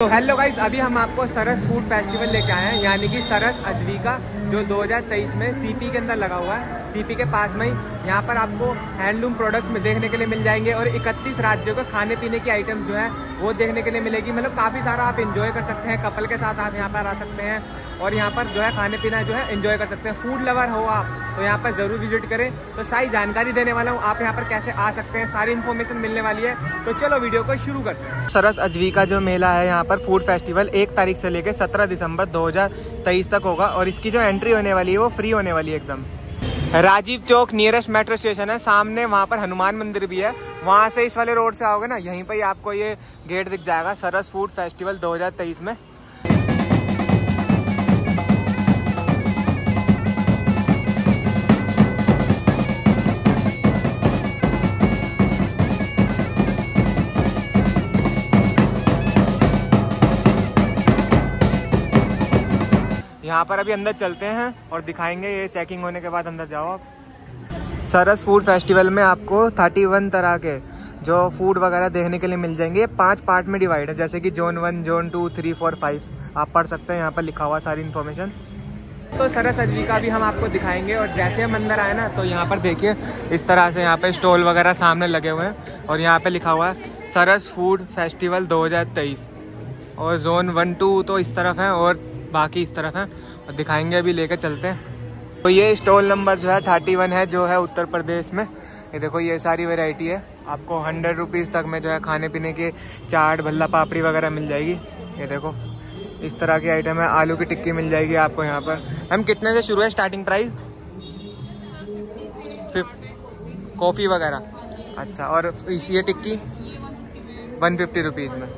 तो hello guys, अभी हम आपको सरस फ़ूड फेस्टिवल लेके आए हैं, यानी कि सरस अजवी का जो 2023 में सीपी के अंदर लगा हुआ है। सीपी के पास में ही यहाँ पर आपको हैंडलूम प्रोडक्ट्स में देखने के लिए मिल जाएँगे और 31 राज्यों के खाने पीने की आइटम्स जो है, वो देखने के लिए मिलेगी। मतलब काफ़ी सारा आप इंजॉय कर सकते हैं। कपल के साथ आप यहाँ पर आ सकते हैं और यहाँ पर जो है खाने पीना जो है इंजॉय कर सकते हैं। फ़ूड लवर हो आप तो यहाँ पर ज़रूर विज़िट करें। तो सारी जानकारी देने वाला हूँ। आप यहाँ पर कैसे आ सकते हैं, सारी इन्फॉर्मेशन मिलने वाली है। तो चलो वीडियो को शुरू कर सरस अजवी का जो मेला है यहाँ पर फ़ूड फेस्टिवल एक तारीख से लेकर सत्रह दिसंबर 2023 तक होगा और इसकी जो एंट्री होने वाली है, वो फ्री होने वाली है एकदम। Rajiv Chowk nearest metro station है। सामने वहाँ पर हनुमान मंदिर भी है। वहाँ से इस वाले रोड से आओगे ना, यहीं पर ही आपको ये गेट दिख जाएगा। सरस फ़ूड फेस्टिवल 2023 में। यहाँ पर अभी अंदर चलते हैं और दिखाएँगे ये चेकिंग होने के बाद अंदर जाओ आप। सरस फ़ूड फेस्टिवल में आपको 31 तरह के जो फ़ूड वगैरह देखने के लिए मिल जाएँगे। ये पाँच पार्ट में डिवाइड है, जैसे कि zone one zone two three four five आप पढ़ सकते हैं, यहाँ पर लिखा हुआ सारी इन्फॉर्मेशन तो सरस अजली का भी हम आपको दिखाएँगे और जैसे हम अंदर आए ना तो यहाँ पर देखिए, इस तरह से यहाँ पे स्टॉल वगैरह सामने लगे हुए हैं और यहाँ पे लिखा हुआ है, सरस फ़ूड फेस्टिवल 2023 और जोन वन टू तो इस तरफ़ है और बाकी इस तरफ़ और दिखाएँगे अभी लेकर चलते हैं। तो ये स्टॉल नंबर जो है थर्टी वन है, जो है उत्तर प्रदेश में। ये देखो, ये सारी वेराइटी है। आपको हंड्रेड रुपीज़ तक में जो है खाने पीने के चाट, भल्ला पापड़ी वगैरह मिल जाएगी। ये देखो, इस तरह की आइटम है। आलू की टिक्की मिल जाएगी आपको यहाँ पर। हम कितने से शुरू है स्टार्टिंग प्राइस फिफ कॉफ़ी वगैरह। अच्छा और ये टिक्की? वन फिफ्टी रुपीज़ में।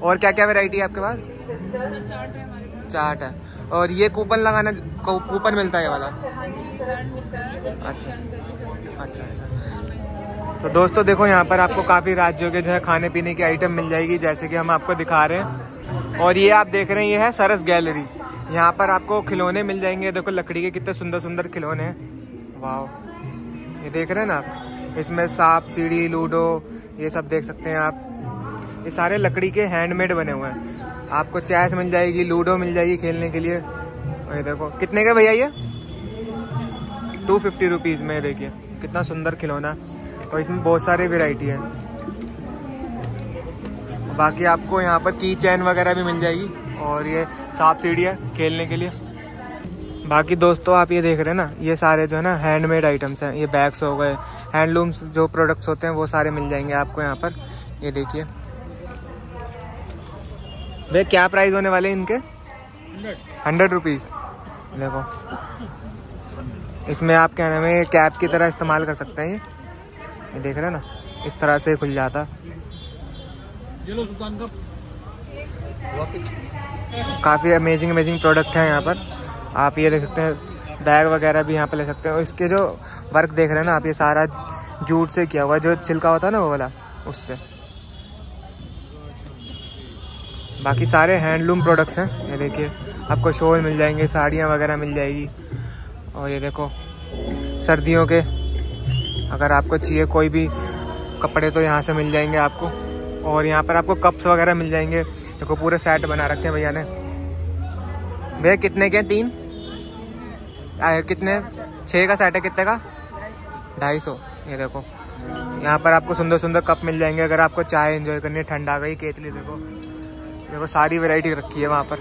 और क्या क्या वेराइटी है आपके पास? चाट है। और ये कूपन लगाना कूपन मिलता है ये वाला? अच्छा अच्छा अच्छा। तो दोस्तों देखो, यहाँ पर आपको काफ़ी राज्यों के जो है खाने पीने की आइटम मिल जाएगी, जैसे कि हम आपको दिखा रहे हैं। और ये आप देख रहे हैं, ये है सरस गैलरी। यहाँ पर आपको खिलौने मिल जाएँगे। देखो, लकड़ी के कितने सुंदर सुंदर खिलौने हैं। वाह ये देख रहे हैं ना आप? इसमें सांप, सीढ़ी, लूडो, ये सब देख सकते हैं आप। ये सारे लकड़ी के हैंडमेड बने हुए हैं। आपको चैस मिल जाएगी, लूडो मिल जाएगी खेलने के लिए। और ये देखो, कितने का भैया ये? टू फिफ्टी रुपीज़ में, देखिए, कितना सुंदर खिलौना। और इसमें बहुत सारे वेराइटी है। बाकी आपको यहाँ पर की चैन वगैरह भी मिल जाएगी। और ये सांप सीढ़ी है खेलने के लिए। बाकी दोस्तों, आप ये देख रहे हैं ना, ये सारे जो है ना हैंडमेड आइटम्स हैं। ये बैग्स हो गए हैंडलूम्स जो प्रोडक्ट्स होते हैं, वो सारे मिल जाएँगे आपको यहाँ पर। ये देखिए। भैया क्या प्राइस होने वाले इनके? हंड्रेड। रुपीज़ देखो। इसमें आप क्या नाम है कैप की तरह इस्तेमाल कर सकते हैं ये। ये देख रहे हैं ना? इस तरह से खुल जाता। काफ़ी अमेजिंग अमेजिंग प्रोडक्ट हैं यहाँ पर। आप ये देख सकते हैं बैग वगैरह भी यहाँ पर ले सकते हैं। और इसके जो वर्क देख रहे हैं ना आप ये सारा जूट से किया हुआ जो छिलका होता है ना वो वाला उससे। बाकी सारे हैंडलूम प्रोडक्ट्स हैं। ये देखिए आपको शॉल मिल जाएँगे साड़ियाँ वगैरह मिल जाएगी। और ये देखो सर्दियों के अगर आपको चाहिए कोई भी कपड़े तो यहाँ से मिल जाएँगे आपको। और यहाँ पर आपको कप्स वगैरह मिल जाएँगे। देखो पूरे सेट बना रखे हैं भैया ने। भैया कितने के तीन? आ, कितने? छः का सेट है कितने का? ढाई सौ। ये देखो यहाँ पर आपको सुंदर सुंदर कप मिल जाएँगे। अगर आपको चाय एंजॉय करनी है ठंडा गई केतली देखो। देखो सारी वैरायटी रखी है वहाँ पर।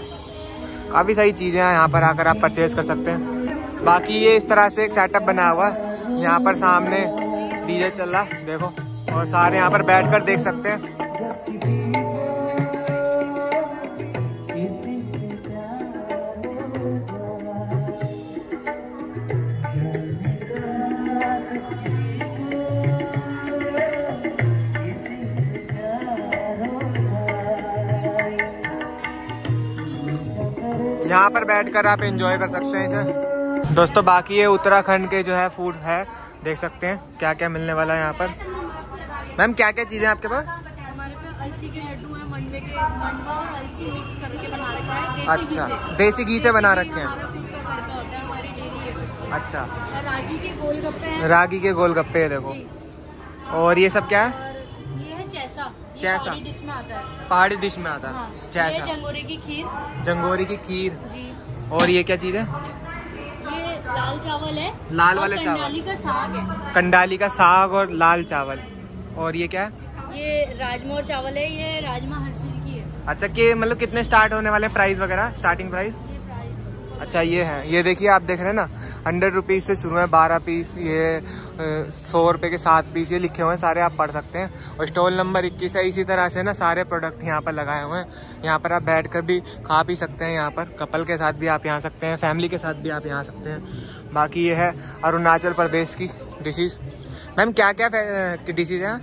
काफ़ी सारी चीज़ें हैं यहाँ पर आकर आप परचेज कर सकते हैं। बाकी ये इस तरह से एक सेटअप बना हुआ है। यहाँ पर सामने डीजे चल रहा देखो। और सारे यहाँ पर बैठकर देख सकते हैं। यहाँ पर बैठकर आप इंजॉय कर सकते हैं इसे। दोस्तों, बाकी ये उत्तराखंड के जो है फ़ूड है, देख सकते हैं क्या क्या मिलने वाला है यहाँ पर। मैम क्या क्या चीज़ें आपके पास? अच्छा देसी घी से बना रखे हैं। अच्छा। रागी के गोलगप्पे रागी के गोलगप्पे देखो। और ये सब क्या है? ये है चैसा। जैसा। पहाड़ी डिश में आता है। पहाड़ी डिश में आता हाँ। है जैसा। चंगोरी की खीर। जंगोरी की खीर। जी। और ये क्या चीज़ है? ये लाल चावल है। लाल वाले चावल। कंडाली का साग है। कंडाली का साग और लाल चावल। और ये क्या है? ये राजमा और चावल है ये राजमा हरसिल की है। अच्छा के मतलब कितने स्टार्ट होने वाले प्राइस वगैरह? स्टार्टिंग प्राइस प्राइस अच्छा ये है। ये देखिए आप देख रहे हैं ना? हंड्रेड रुपीज़ से शुरू है बारह पीस ये सौ रुपये के सात पीस ये लिखे हुए हैं, सारे आप पढ़ सकते हैं। और स्टॉल नंबर इक्कीस है, इसी तरह से ना सारे प्रोडक्ट यहाँ पर लगाए हुए हैं। यहाँ पर आप बैठ कर भी खा पी सकते हैं यहाँ पर। कपल के साथ भी आप यहाँ सकते हैं, फैमिली के साथ भी आप यहाँ सकते हैं। बाकी ये है अरुणाचल प्रदेश की डिशेज़ मैम क्या क्या डिशेज़ हैं?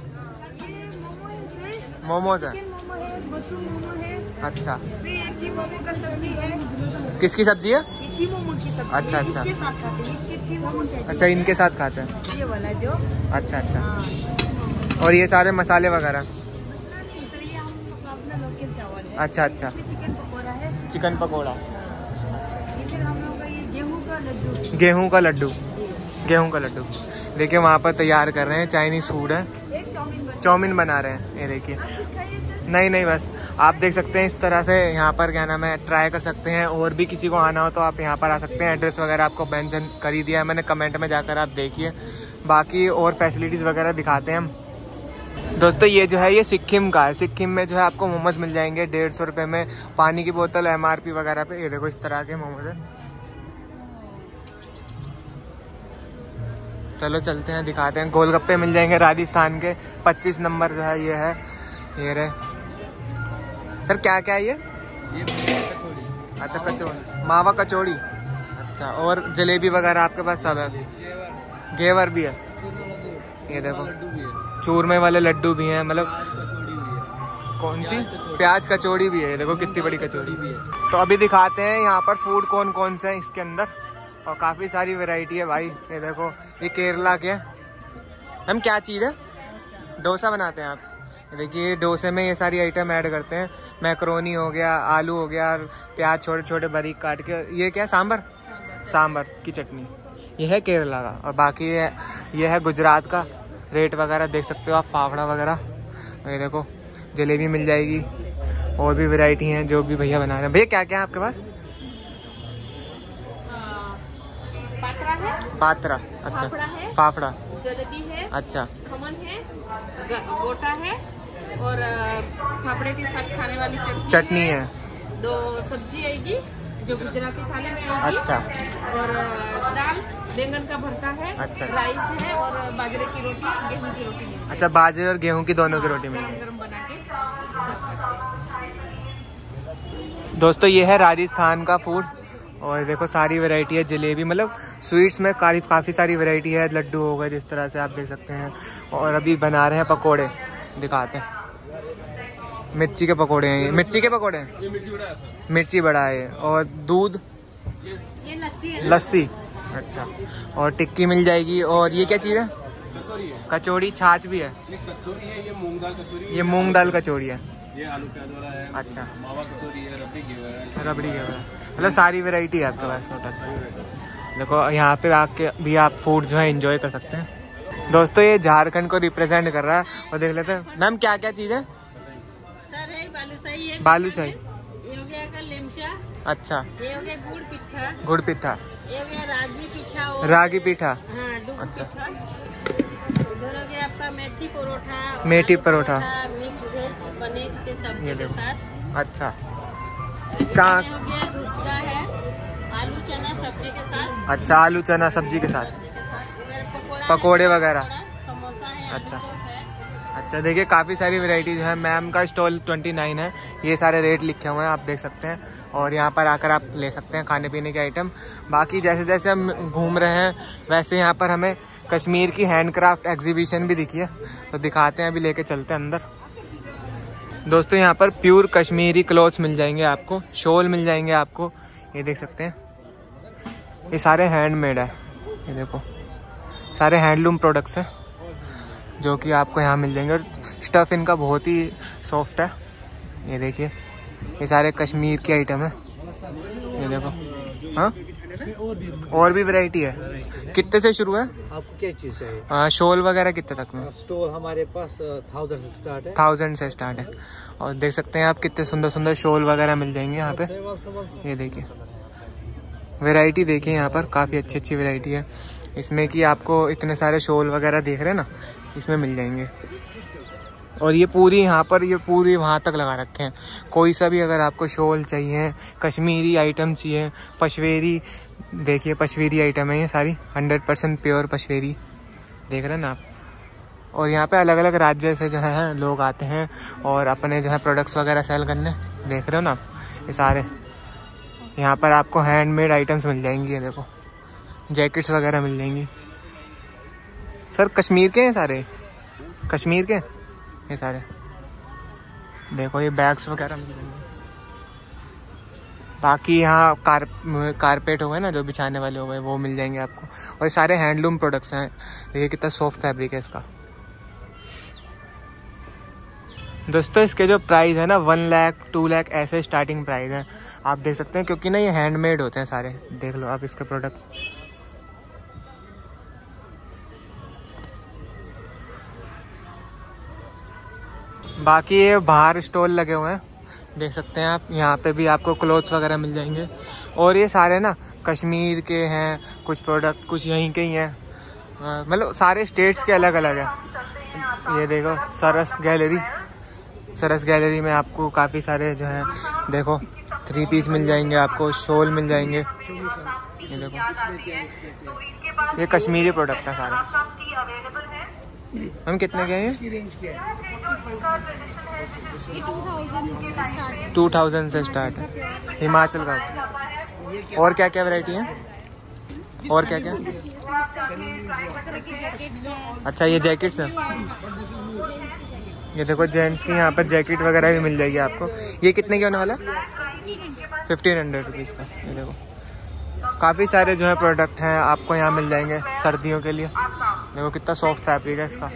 मोमोज है। है मशरूम मोमो है। अच्छा। फिर मोमो का सब्ज़ी है। किसकी सब्ज़ी है? इडली मोमो की सब्ज़ी अच्छा, अच्छा। इसके साथ खाते हैं इसकी मोमो अच्छा इनके साथ खाते हैं। ये वाला जो। अच्छा अच्छा। हाँ। और ये सारे मसाले वगैरह? अच्छा अच्छा। चिकन पकौड़ा है। चिकन पकौड़ा। गेहूँ का लड्डू। गेहूँ का लड्डू। देखिए वहाँ पर तैयार कर रहे हैं चाइनीज़ फ़ूड है। चाउमीन बना रहे हैं ये देखिए। नहीं नहीं, बस। आप देख सकते हैं इस तरह से यहाँ पर, क्या नाम है ट्राई कर सकते हैं। और भी किसी को आना हो तो आप यहाँ पर आ सकते हैं। एड्रेस वगैरह आपको मेंशन कर ही दिया है। मैंने कमेंट में जाकर आप देखिए। बाकी और फैसिलिटीज़ वगैरह दिखाते हैं हम। दोस्तों, ये जो है, ये सिक्किम का है। सिक्किम में जो है आपको मोमोज मिल जाएँगे। डेढ़ सौ रुपये में पानी की बोतल एम आर पी वगैरह पे। ये देखो इस तरह के मोमोज है। चलो, चलते हैं, दिखाते हैं। गोलगप्पे मिल जाएँगे राजस्थान के। 25 नंबर जो है, ये है। ये रहे। सर क्या क्या है ये? अच्छा कचौड़ी। मावा कचौड़ी। अच्छा और जलेबी वगैरह आपके पास सब है? घेवर भी है? ये देखो। चूरमे वाले लड्डू भी हैं मतलब कौन सी? प्याज कचौड़ी भी है ये देखो कितनी बड़ी कचौड़ी। भी है तो अभी दिखाते हैं यहाँ पर फ़ूड कौन कौन से हैं इसके अंदर और काफ़ी सारी वैरायटी है भाई ये देखो ये केरला के हम क्या चीज़ है? डोसा बनाते हैं आप। देखिए डोसे में ये सारी आइटम ऐड करते हैं। मैक्रोनी हो गया आलू हो गया और प्याज छोटे छोटे बारीक काट के ये क्या सांभर? सांभर। की चटनी। ये है केरला का और बाकी ये ये है गुजरात का। रेट वगैरह देख सकते हो आप फाफड़ा वगैरह। ये देखो जलेबी मिल जाएगी। और भी वैरायटी हैं जो भी भैया बना रहे हैं। भैया क्या क्या है आपके पास? पात्रा है। पात्रा अच्छा। फाफड़ा है। फाफड़ा। जलेबी है अच्छा। खमन है गोटा है और फाफड़े के साथ खाने वाली चटनी चटनी है। है। दो सब्ज़ी आएगी जो गुजराती थाली में आएगी। अच्छा। और दाल बैंगन का भरता है अच्छा। राइस है और बाजरे की रोटी गेहूँ की रोटी मिलती अच्छा बाजरे और गेहूँ की दोनों की रोटी है गरम गरम बना के। दोस्तों ये है राजस्थान का फ़ूड और देखो सारी वैरायटी है जलेबी मतलब स्वीट्स में काफ़ी काफ़ी सारी वैरायटी है लड्डू हो गए जिस तरह से आप देख सकते हैं। और अभी बना रहे हैं पकोड़े। दिखाते हैं। मिर्ची के पकोड़े हैं ये। मिर्ची के पकोड़े हैं? मिर्ची बड़ा है और दूध? लस्सी अच्छा। और टिक्की मिल जाएगी। और ये क्या चीज़ है? कचौड़ी छाछ भी है। ये कचौरी है ये मूंग दाल कचौरी ये मूंग दाल कचौड़ी है। ये आलू प्याज वाला है। अच्छा। मावा कचौरी है रबड़ी घेवर है। रबड़ी के मतलब सारी वैरायटी है आपके पास टोटल देखो यहाँ पे आके भी आप फ़ूड जो है एंजॉय कर सकते हैं। दोस्तों ये झारखंड को रिप्रेजेंट कर रहा है और देख लेते हैं। मैम क्या क्या चीज़ है? सर बालूशाही बालूशाही ये हो गया का लेमचा। अच्छा। ये हो गया गुड़ पिठा। गुड़ ये हो गया रागी पिठा रागी पीठा। हाँ अच्छा। पिठा। इधर हो गया आपका मेथी परोठा मेथी परोठा। मिक्स वेज पनीर के सब्ज़ी के साथ। अच्छा। कहाँ आलू चना सब्ज़ी के साथ। अच्छा आलू चना सब्ज़ी के साथ। पकोड़ा वगैरह। समोसा अच्छा। अच्छा देखिए काफ़ी सारी वैरायटीज हैं। मैम का स्टॉल 29 है। ये सारे रेट लिखे हुए हैं आप देख सकते हैं। और यहाँ पर आकर आप ले सकते हैं खाने पीने के आइटम बाकी जैसे जैसे हम घूम रहे हैं वैसे यहाँ पर हमें कश्मीर की हैंडक्राफ्ट एग्जीबिशन भी दिखी है। तो दिखाते हैं अभी लेके चलते हैं अंदर। दोस्तों यहाँ पर प्योर कश्मीरी क्लॉथ्स मिल जाएँगे आपको। शॉल मिल जाएँगे आपको। ये देख सकते हैं। ये सारे हैंडमेड है। ये देखो। सारे हैंडलूम प्रोडक्ट्स हैं जो कि आपको यहाँ मिल जाएँगे। और स्टफ़ इनका बहुत ही सॉफ्ट है। ये देखिए ये सारे कश्मीर के आइटम है। ये देखो। हाँ? और भी वैरायटी है। कितने से शुरू है? आपको क्या चीज़ चाहिए? आ, शॉल वगैरह कितने तक में? स्टोर हमारे पास थाउज़ेंड से स्टार्ट है। थाउज़ेंड से स्टार्ट है। और देख सकते हैं आप कितने सुंदर सुंदर शॉल वगैरह मिल जाएँगे यहाँ पे। से- ये देखिए। वैरायटी देखिए यहाँ पर, काफ़ी अच्छी अच्छी वैरायटी है। इसमें कि आपको इतने सारे शॉल वगैरह देख रहे हैं ना, इसमें मिल जाएँगे। और ये पूरी यहाँ पर, ये पूरी वहाँ तक लगा रखे हैं। कोई सा भी अगर आपको शॉल चाहिए, कश्मीरी आइटम चाहिए, पशवेरी, देखिए पशवेरी आइटम है ये सारी हंड्रेड परसेंट प्योर पशवेरी, देख रहे हैं ना आप? और यहाँ पे अलग अलग राज्य से जो है लोग आते हैं और अपने जो है प्रोडक्ट्स वगैरह सेल करने, देख रहे हो ना आप? ये सारे। यहाँ पर आपको हैंडमेड आइटम्स मिल जाएँगी, ये देखो। जैकेट्स वगैरह मिल जाएँगी। सर, कश्मीर के हैं सारे? कश्मीर के? ये सारे। देखो, ये बैग्स वगैरह मिल जाएँगे। बाकी यहाँ कार कारपेट हो गए ना, जो बिछाने वाले हो गए, वो मिल जाएँगे आपको। और ये सारे हैंडलूम प्रोडक्ट्स हैं। देखिए कितना सॉफ्ट फैब्रिक है इसका। दोस्तों, इसके जो प्राइस है ना वन लाख टू लाख ऐसे स्टार्टिंग प्राइस है। आप देख सकते हैं, क्योंकि ना ये हैंडमेड होते हैं सारे। देख लो आप इसके प्रोडक्ट बाकी ये बाहर स्टॉल लगे हुए हैं। देख सकते हैं आप, यहाँ पे भी आपको क्लोथ्स वगैरह मिल जाएँगे। और ये सारे ना कश्मीर के हैं, कुछ प्रोडक्ट कुछ यहीं के ही हैं। मतलब सारे स्टेट्स के अलग अलग हैं। ये देखो, सरस गैलरी सरस गैलरी में आपको काफ़ी सारे जो हैं, देखो। थ्री पीस मिल जाएँगे आपको, शॉल मिल जाएँगे। ये देखो। ये कश्मीरी प्रोडक्ट है सारे। हम कितने के हैं टू थाउज़ेंड से स्टार्ट है। हिमाचल का। और क्या क्या वैरायटी है? और क्या क्या अच्छा ये जैकेट्स हैं। ये देखो जेंट्स की यहाँ पर जैकेट वगैरह भी मिल जाएगी आपको। ये कितने की होने वाला फिफ्टीन हंड्रेड रुपीज़ का, ये देखो। काफ़ी सारे जो है प्रोडक्ट हैं, आपको यहाँ मिल जाएँगे सर्दियों के लिए। देखो कितना सॉफ्ट फैब्रिक है इसका।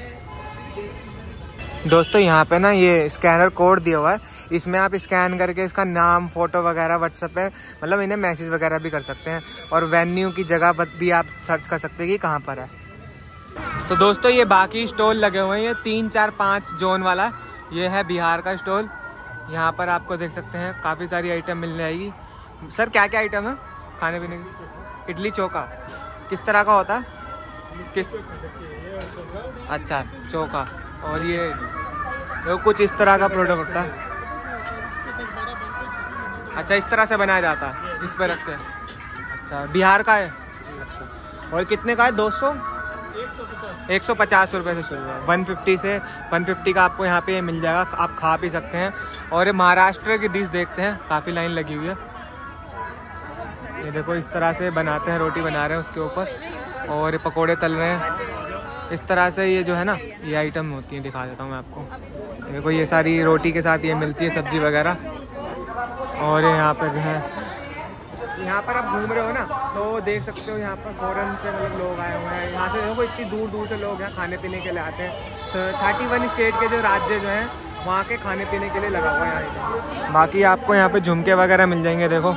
दोस्तों, यहाँ पे ना ये स्कैनर कोड दिया हुआ है। इसमें आप स्कैन करके इसका नाम फ़ोटो वगैरह व्हाट्सएप पे मतलब इन्हें मैसेज वगैरह भी कर सकते हैं। और वेन्यू की जगह भी आप सर्च कर सकते हैं कि कहाँ पर है। तो दोस्तों, ये बाकी स्टॉल लगे हुए हैं। ये तीन, चार, पाँच जोन वाला, ये है बिहार का स्टॉल। यहाँ पर आपको देख सकते हैं, काफ़ी सारी आइटम मिल जाएगी सर क्या क्या आइटम है? खाने पीने की? इडली चोखा। किस तरह का होता? किस अच्छा चोखा। और ये देखो कुछ इस तरह का प्रोडक्ट होता। है अच्छा इस तरह से बनाया जाता है इस पर रख के अच्छा बिहार का है? और कितने का है? दो सौ? एक सौ पचास। रुपये से शुरू है वन फिफ्टी से वन फिफ्टी का आपको यहाँ पे मिल जाएगा। आप खा भी सकते हैं। और ये महाराष्ट्र की डिश देखते हैं। काफ़ी लाइन लगी हुई है। ये देखो, इस तरह से बनाते हैं, रोटी बना रहे हैं उसके ऊपर। और पकोड़े तल रहे हैं। इस तरह से ये जो है ना, ये आइटम होती है, दिखा देता हूँ मैं आपको। देखो, ये सारी रोटी के साथ ये मिलती है, सब्ज़ी वगैरह। और यहाँ पर जो है यहाँ पर आप घूम रहे हो ना तो देख सकते हो यहाँ पर फॉरेन से मतलब लोग आए हुए हैं। यहाँ से देखो इतनी दूर दूर से लोग यहाँ खाने पीने के लिए आते हैं। थर्टी वन स्टेट के जो राज्य जो हैं, वहाँ के खाने पीने के लिए लगा हुआ है यहाँ बाकी आपको यहाँ पे झुमके वगैरह मिल जाएँगे, देखो।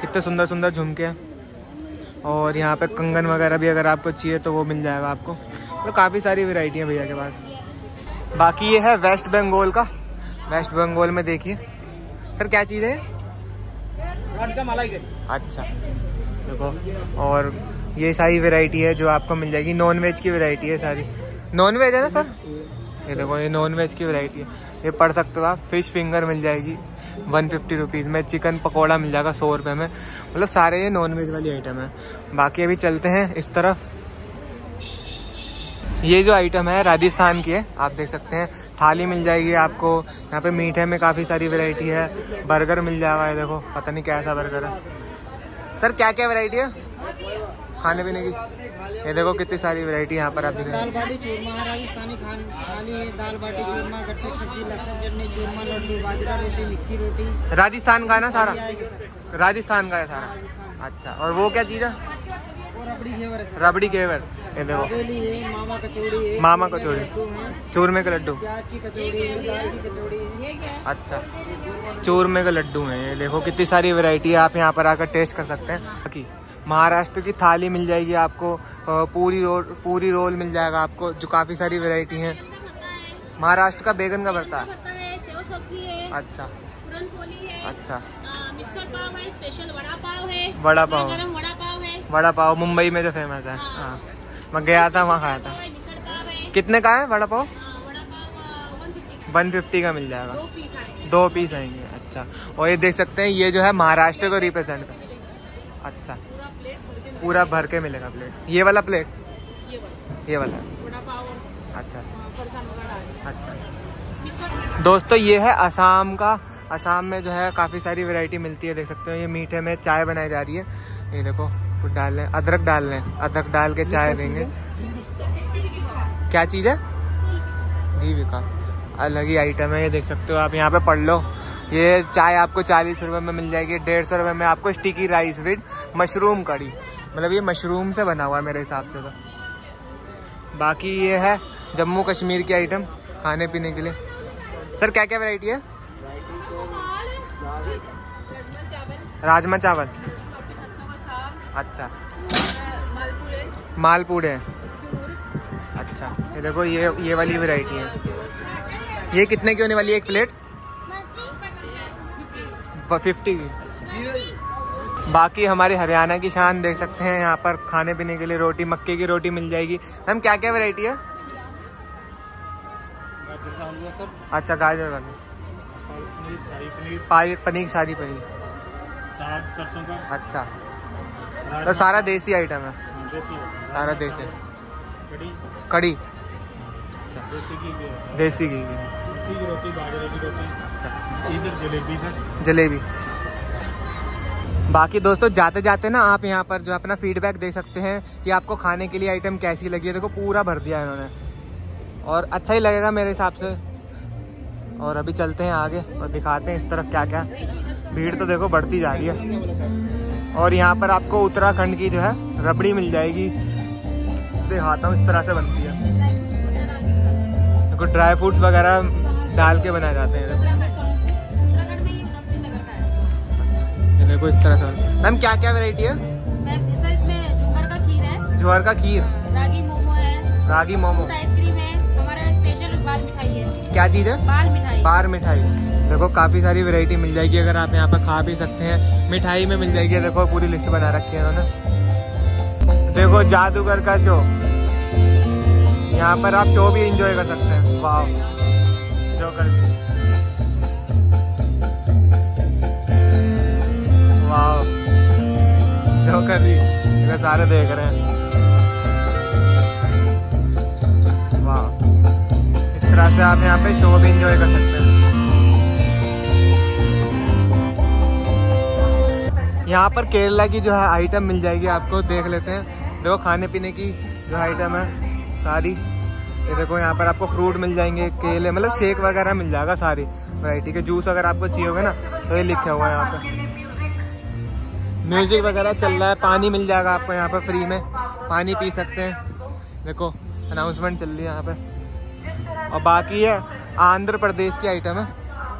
कितने सुंदर सुंदर झुमके हैं। और यहाँ पे कंगन वगैरह भी अगर आपको चाहिए तो वो मिल जाएगा आपको। तो काफ़ी सारी वेराइटी है भैया के पास। बाकी ये है वेस्ट बंगाल का। वेस्ट बंगाल में देखिए। सर, क्या चीज़ है? अच्छा। देखो, और ये सारी वैरायटी है जो आपको मिल जाएगी। नॉन वेज की वैरायटी है सारी। नॉन वेज है ना सर? ये देखो, ये नॉन वेज की वैरायटी है। ये पढ़ सकते हो आप। फ़िश फिंगर मिल जाएगी। वन फिफ्टी रुपीज़ में। चिकन पकौड़ा मिल जाएगा सौ रुपये में। मतलब सारे ये नॉन वेज वाली आइटम है। बाकी अभी चलते हैं इस तरफ़। ये जो आइटम है, राजस्थान की है। आप देख सकते हैं। थाली मिल जाएगी आपको। यहाँ पे मीठे में काफ़ी सारी वैरायटी है। बर्गर मिल जाएगा ये देखो पता नहीं कैसा बर्गर है। सर क्या क्या वैरायटी है? खाने पीने की? ये देखो कितनी सारी वैरायटी यहाँ पर आप देख रहे दाल बाटी चूरमा राजस्थानी खान थाली है। दाल बाटी चूरमा गट्टे खसी लहसुन चटनी चूरमा लड्डू बाजरा रोटी मिक्सी रोटी। राजस्थान का है ना सारा? राजस्थान का है सारा। अच्छा और वो क्या चीज़ है? रबड़ी घेवर सर। रबड़ी केवर ये देखो। मामा कचौड़ी मामा कचौड़ी। लड्डू चूरमे के लड्डू। प्याज की कचौड़ी है दाल की कचौड़ी है। अच्छा। चूरमे के लड्डू हैं ये देखो कितनी सारी वैरायटी है आप यहाँ पर आकर टेस्ट कर सकते हैं। बाकी महाराष्ट्र की थाली मिल जाएगी आपको पूरी रोल पूरी रोल मिल जाएगा आपको जो काफ़ी सारी वैरायटी हैं। महाराष्ट्र का बैगन का भरता है। भरता सेव सब्ज़ी अच्छा। पूरन पोली है अच्छा। आ, मिसल पाव है स्पेशल वड़ा पाव है। वड़ा पाव। वड़ा पाव है मुंबई में जो फ़ेमस है। हाँ। मैं गया था वहाँ खाया था। है है। कितने का है वड़ा पाव? पाव वन फिफ्टी का। मिल जाएगा। दो पीस आएँगे। अच्छा। और ये देख सकते हैं ये जो है महाराष्ट्र को रिप्रेजेंट कर अच्छा। पूरा भर के मिलेगा। प्लेट ये वाला प्लेट ये वाला। अच्छा। अच्छा। दोस्तों ये है असम का। असम में जो है काफ़ी सारी वैरायटी मिलती है देख सकते हो। ये मीठे में चाय बनाई जा रही है। ये देखो। कुछ डाल लें। अदरक डाल लें। अदरक डाल के चाय देंगे। क्या चीज़ है? घी का अलग ही आइटम है ये देख सकते हो आप। यहाँ पे पढ़ लो। ये चाय आपको चालीस रुपए में मिल जाएगी। डेढ़ सौ रुपये में आपको स्टिकी राइस विद मशरूम कड़ी। मतलब ये मशरूम से बना हुआ है मेरे हिसाब से तो। बाकी ये है जम्मू कश्मीर की आइटम खाने पीने के लिए। सर क्या क्या वैरायटी है राजमा चावल। अच्छा। मालपूड़े अच्छा ये देखो ये ये वाली वैरायटी है। ये कितने की होने वाली है एक प्लेट फिफ्टी की। बाकी हमारे हरियाणा की शान देख सकते हैं यहाँ पर खाने पीने के लिए रोटी मक्के की रोटी मिल जाएगी। मैम क्या क्या वैरायटी है अच्छा गाजर वाली। पनीर शाही पनीर। पनीर शाही पनीर। सरसों का। अच्छा। तो सारा देसी आइटम है। सारा देसी। कड़ी कड़ी देसी घी की रोटी बाजरे की रोटी। अच्छा। इधर जलेबी है। जलेबी। बाकी दोस्तों जाते जाते ना आप यहाँ पर जो अपना फीडबैक दे सकते हैं कि आपको खाने के लिए आइटम कैसी लगी है। देखो पूरा भर दिया है इन्होंने। और अच्छा ही लगेगा मेरे हिसाब से। और अभी चलते हैं आगे और दिखाते हैं इस तरफ़ क्या क्या भीड़ तो देखो बढ़ती जा रही है। और यहाँ पर आपको उत्तराखंड की जो है रबड़ी मिल जाएगी। दिखाता हूँ इस तरह से बनती है। देखो ड्राई फ्रूट्स वगैरह डाल के बनाए जाते हैं। देखो इस तरह से मैम क्या क्या वैरायटी है? मैम इसमें जुगर का खीर है। ज्वार का खीर। रागी मोमो है। रागी मोमो। बाल मिठाई है। क्या चीज़ है? बाल मिठाई। बार मिठाई। देखो काफ़ी सारी वैरायटी मिल जाएगी अगर आप यहाँ पर खा भी सकते हैं। मिठाई में मिल जाएगी। देखो पूरी लिस्ट बना रखी है इन्होंने। देखो जादूगर का शो यहाँ पर आप शो भी इंजॉय कर सकते हैं। वाह जो कर वाह जो कर भी। सारे देख रहे हैं। तरह से आप यहाँ पे शो भी इंजॉय कर सकते हैं। यहाँ पर केरला की जो है आइटम मिल जाएगी आपको, देख लेते हैं। देखो, खाने पीने की जो आइटम है, सारी। ये देखो, यहाँ पर आपको फ्रूट मिल जाएँगे, केले मतलब शेक वगैरह मिल जाएगा सारी। वैरायटी के जूस अगर आपको चाहिए होगा ना तो ये लिखा हुआ है यहाँ पे। म्यूज़िक वगैरह चल रहा है, पानी मिल जाएगा आपको यहाँ पर फ्री में। पानी पी सकते हैं। देखो अनाउंसमेंट चल रही है यहाँ पे। और बाकी है आंध्र प्रदेश की आइटम है।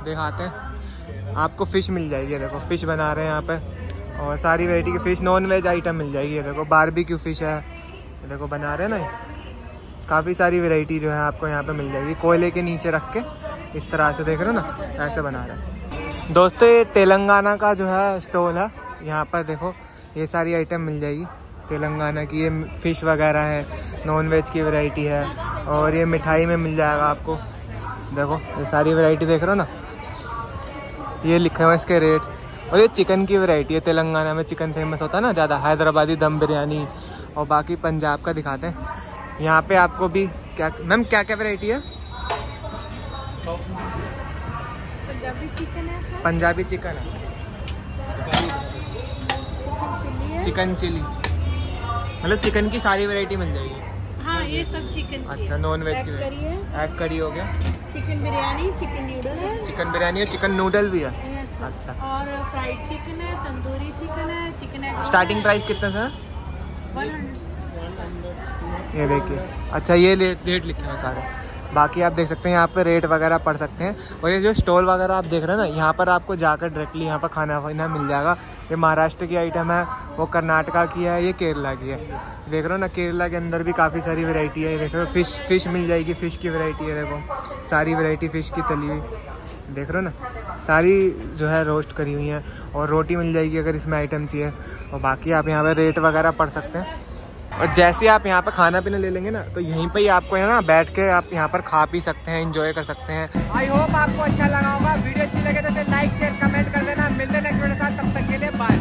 दिखाते हैं। आपको फ़िश मिल जाएगी देखो फ़िश बना रहे हैं यहाँ पे। और सारी वैरायटी की फ़िश नॉन वेज आइटम मिल जाएगी, ये देखो बारबेक्यू फ़िश है। ये देखो, बना रहे हैं ना काफ़ी सारी वेराइटी जो है आपको यहाँ पे मिल जाएगी, कोयले के नीचे रख के, इस तरह से देख रहे हो ना, ऐसे बना रहे हैं। दोस्तों, ये तेलंगाना का जो है स्टॉल है, यहाँ पर देखो, ये सारी आइटम मिल जाएगी। तेलंगाना की ये फ़िश वगैरह है नॉन वेज की वैरायटी है और ये मिठाई में मिल जाएगा आपको। देखो ये सारी वैरायटी देख रहे हो ना? ये लिखा हुआ है इसके रेट और ये चिकन की वैरायटी है तेलंगाना में चिकन फ़ेमस होता है ना ज़्यादा। हैदराबादी दम बिरयानी और बाकी पंजाब का दिखाते हैं। यहाँ पे आपको भी क्या मैम क्या क्या वैरायटी है? पंजाबी चिकन है पंजाबी चिकन है। चिकन चिली मतलब चिकन की सारी वैरायटी मिल जाएगी। हाँ ये सब चिकन की अच्छा नॉन वेज एग की करी है। एग करी हो गया। चिकन बिरयानी चिकन नूडल है। चिकन बिरयानी और चिकन नूडल भी है। अच्छा। और फ्राइड चिकन है तंदूरी चिकन है चिकन है स्टार्टिंग प्राइस कितना सर ये देखिए। अच्छा ये रेट लिखे हैं सारे। बाकी आप देख सकते हैं, यहाँ पे रेट वगैरह पढ़ सकते हैं। और ये जो स्टॉल वगैरह आप देख रहे हैं ना, यहाँ पर आपको जाकर डायरेक्टली यहाँ पर खाना वाना मिल जाएगा। ये महाराष्ट्र की आइटम है, वो कर्नाटका की है, ये केरला की है। देख रहे हो ना, केरला के अंदर भी काफ़ी सारी वेराइटी है। देख रहे हो फ़िश फ़िश मिल जाएगी फ़िश की वैरायटी है देखो। सारी वैरायटी फ़िश की तली हुई। देख रहे हो ना, सारी जो है रोस्ट करी हुई है। और रोटी मिल जाएगी अगर इसमें आइटम चाहिए। और बाकी आप यहाँ पर रेट वगैरह पढ़ सकते हैं। और जैसे आप यहाँ पर खाना पीना ले लेंगे ना तो यहीं पर ही आपको है ना, बैठ के आप यहाँ पर खा पी सकते हैं इंजॉय कर सकते हैं। आई होप आपको अच्छा लगा होगा। वीडियो अच्छी लगे तो लाइक शेयर कमेंट कर देना। मिलते नेक्स्ट वीडियो साथ। तब तक के लिए बाय